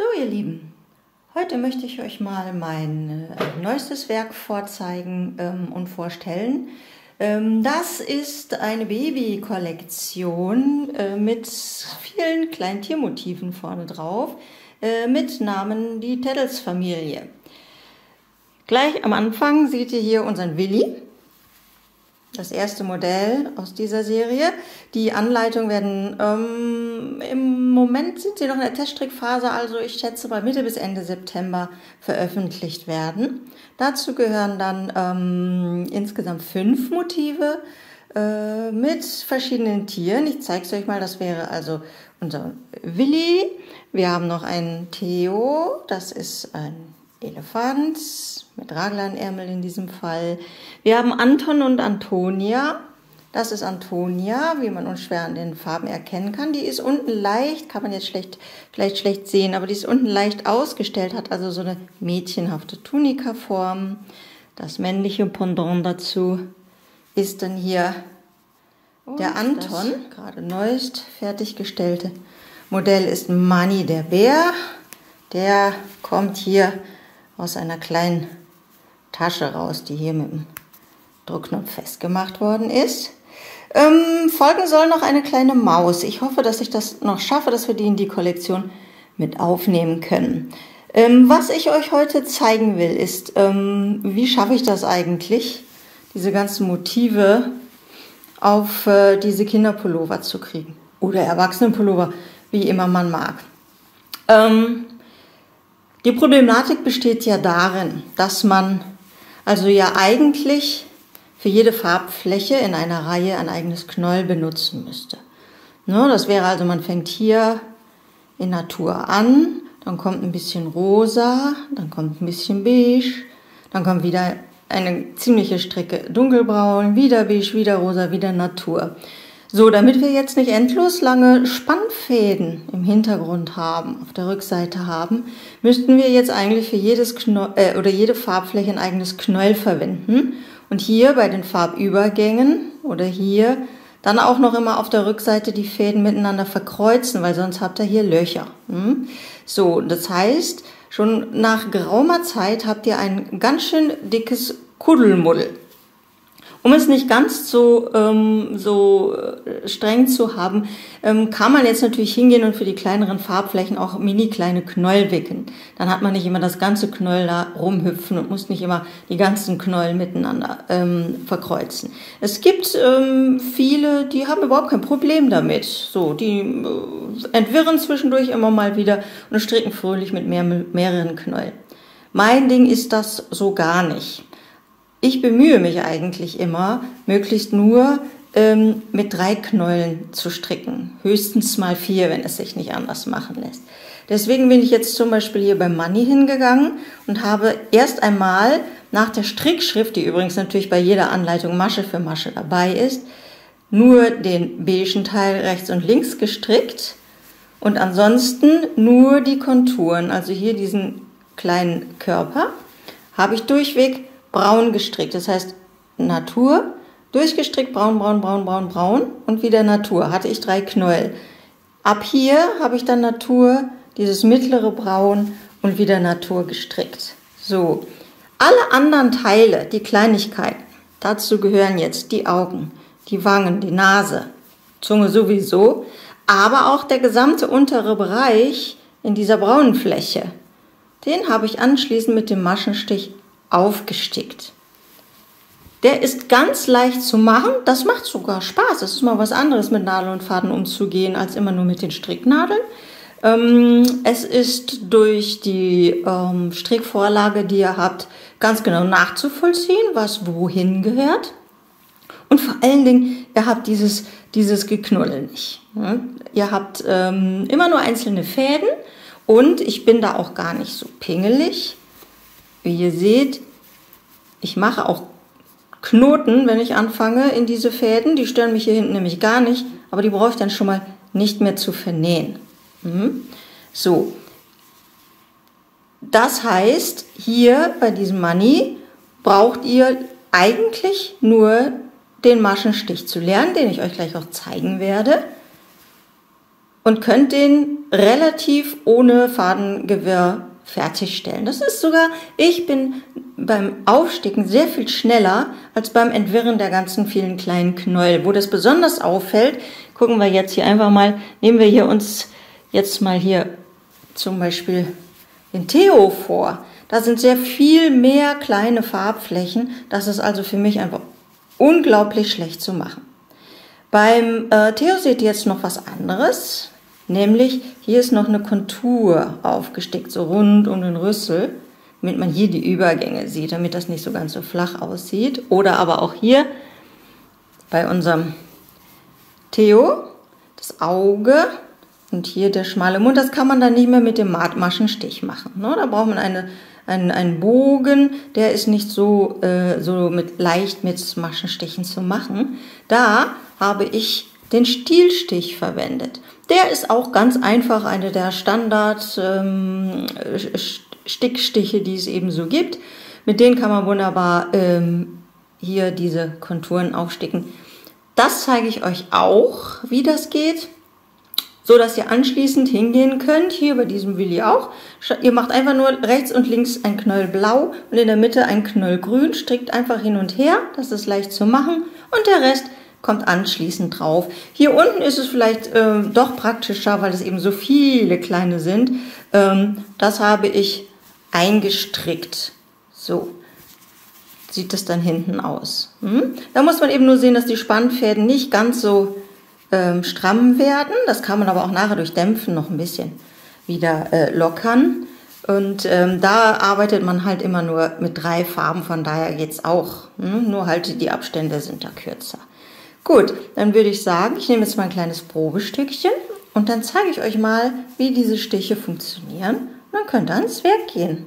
So, ihr Lieben, heute möchte ich euch mal mein äh, neuestes Werk vorzeigen ähm, und vorstellen. Ähm, das ist eine Baby-Kollektion äh, mit vielen kleinen Tiermotiven vorne drauf, äh, mit Namen die Teddels-Familie. Gleich am Anfang seht ihr hier unseren Willi das erste Modell aus dieser Serie. Die Anleitungen werden ähm, im Moment sind sie noch in der Teststrickphase, also ich schätze bei Mitte bis Ende September veröffentlicht werden. Dazu gehören dann ähm, insgesamt fünf Motive äh, mit verschiedenen Tieren. Ich zeige es euch mal. Das wäre also unser Willi. Wir haben noch einen Theo. Das ist ein Elefant mit Raglanärmel in diesem Fall. Wir haben Anton und Antonia. Das ist Antonia, wie man unschwer an den Farben erkennen kann. Die ist unten leicht, kann man jetzt schlecht, vielleicht schlecht sehen, aber die ist unten leicht ausgestellt, hat also so eine mädchenhafte Tunikaform. Das männliche Pendant dazu ist dann hier und der Anton, gerade neuest fertiggestellte Modell ist Manny der Bär. Der kommt hier aus einer kleinen Tasche raus, die hier mit dem Druckknopf festgemacht worden ist. Ähm, folgen soll noch eine kleine Maus. Ich hoffe, dass ich das noch schaffe, dass wir die in die Kollektion mit aufnehmen können. Ähm, was ich euch heute zeigen will, ist, ähm, wie schaffe ich das eigentlich, diese ganzen Motive auf äh, diese Kinderpullover zu kriegen. Oder Erwachsenenpullover, wie immer man mag. Ähm, die Problematik besteht ja darin, dass man also ja eigentlich für jede Farbfläche in einer Reihe ein eigenes Knäuel benutzen müsste. Ne, das wäre also, man fängt hier in Natur an, dann kommt ein bisschen rosa, dann kommt ein bisschen beige, dann kommt wieder eine ziemliche Strecke dunkelbraun, wieder beige, wieder rosa, wieder Natur. So, damit wir jetzt nicht endlos lange Spannfäden im Hintergrund haben, auf der Rückseite haben, müssten wir jetzt eigentlich für jedes Knäuel, äh, oder jede Farbfläche ein eigenes Knäuel verwenden. Und hier bei den Farbübergängen oder hier dann auch noch immer auf der Rückseite die Fäden miteinander verkreuzen, weil sonst habt ihr hier Löcher. Hm? So, das heißt, schon nach geraumer Zeit habt ihr ein ganz schön dickes Kuddelmuddel. Um es nicht ganz so, ähm, so äh, streng zu haben, ähm, kann man jetzt natürlich hingehen und für die kleineren Farbflächen auch mini kleine Knäuel wickeln. Dann hat man nicht immer das ganze Knäuel da rumhüpfen und muss nicht immer die ganzen Knäuel miteinander ähm, verkreuzen. Es gibt ähm, viele, die haben überhaupt kein Problem damit. So, die äh, entwirren zwischendurch immer mal wieder und stricken fröhlich mit mehr, mehreren Knäueln. Mein Ding ist das so gar nicht. Ich bemühe mich eigentlich immer, möglichst nur ähm, mit drei Knäulen zu stricken. Höchstens mal vier, wenn es sich nicht anders machen lässt. Deswegen bin ich jetzt zum Beispiel hier beim Money hingegangen und habe erst einmal nach der Strickschrift, die übrigens natürlich bei jeder Anleitung Masche für Masche dabei ist, nur den beigen Teil rechts und links gestrickt und ansonsten nur die Konturen, also hier diesen kleinen Körper, habe ich durchweg braun gestrickt. Das heißt Natur, durchgestrickt, braun, braun, braun, braun, braun und wieder Natur. Hatte ich drei Knäuel. Ab hier habe ich dann Natur, dieses mittlere Braun und wieder Natur gestrickt. So, alle anderen Teile, die Kleinigkeiten, dazu gehören jetzt die Augen, die Wangen, die Nase, Zunge sowieso, aber auch der gesamte untere Bereich in dieser braunen Fläche. Den habe ich anschließend mit dem Maschenstich aufgestickt. Der ist ganz leicht zu machen. Das macht sogar Spaß. Es ist mal was anderes, mit Nadel und Faden umzugehen, als immer nur mit den Stricknadeln. Ähm, es ist durch die ähm, Strickvorlage, die ihr habt, ganz genau nachzuvollziehen, was wohin gehört. Und vor allen Dingen, ihr habt dieses, dieses Geknuddel nicht. Ne? Ihr habt ähm, immer nur einzelne Fäden und ich bin da auch gar nicht so pingelig. Wie ihr seht, ich mache auch Knoten, wenn ich anfange in diese Fäden. Die stören mich hier hinten nämlich gar nicht, aber die brauche ich dann schon mal nicht mehr zu vernähen. Mhm. So. Das heißt, hier bei diesem Money braucht ihr eigentlich nur den Maschenstich zu lernen, den ich euch gleich auch zeigen werde. und könnt den relativ ohne Fadengewirr fertigstellen. Das ist sogar, ich bin beim Aufsticken sehr viel schneller als beim Entwirren der ganzen vielen kleinen Knäuel. Wo das besonders auffällt, gucken wir jetzt hier einfach mal, nehmen wir hier uns jetzt mal hier zum Beispiel den Theo vor. Da sind sehr viel mehr kleine Farbflächen. Das ist also für mich einfach unglaublich schlecht zu machen. Beim äh, Theo seht ihr jetzt noch was anderes. Nämlich hier ist noch eine Kontur aufgestickt, so rund um den Rüssel, damit man hier die Übergänge sieht, damit das nicht so ganz so flach aussieht. Oder aber auch hier bei unserem Theo das Auge und hier der schmale Mund. Das kann man dann nicht mehr mit dem Maschenstich machen. Ne? Da braucht man eine, einen, einen Bogen, der ist nicht so, äh, so mit, leicht mit Maschenstichen zu machen. Da habe ich den Stielstich verwendet. Der ist auch ganz einfach eine der Standard-Stickstiche, ähm, die es eben so gibt. Mit denen kann man wunderbar ähm, hier diese Konturen aufsticken. Das zeige ich euch auch, wie das geht, so dass ihr anschließend hingehen könnt, hier bei diesem Willi auch. Ihr macht einfach nur rechts und links ein Knöll blau und in der Mitte ein Knöll grün, strickt einfach hin und her, das ist leicht zu machen und der Rest kommt anschließend drauf. Hier unten ist es vielleicht äh, doch praktischer, weil es eben so viele kleine sind. Ähm, das habe ich eingestrickt. So sieht es dann hinten aus. Hm? Da muss man eben nur sehen, dass die Spannfäden nicht ganz so ähm, stramm werden. Das kann man aber auch nachher durch Dämpfen noch ein bisschen wieder äh, lockern. Und ähm, da arbeitet man halt immer nur mit drei Farben, von daher geht es auch. Hm? Nur halt die Abstände sind da kürzer. Gut, dann würde ich sagen, ich nehme jetzt mal ein kleines Probestückchen und dann zeige ich euch mal, wie diese Stiche funktionieren. Und dann könnt ihr ans Werk gehen.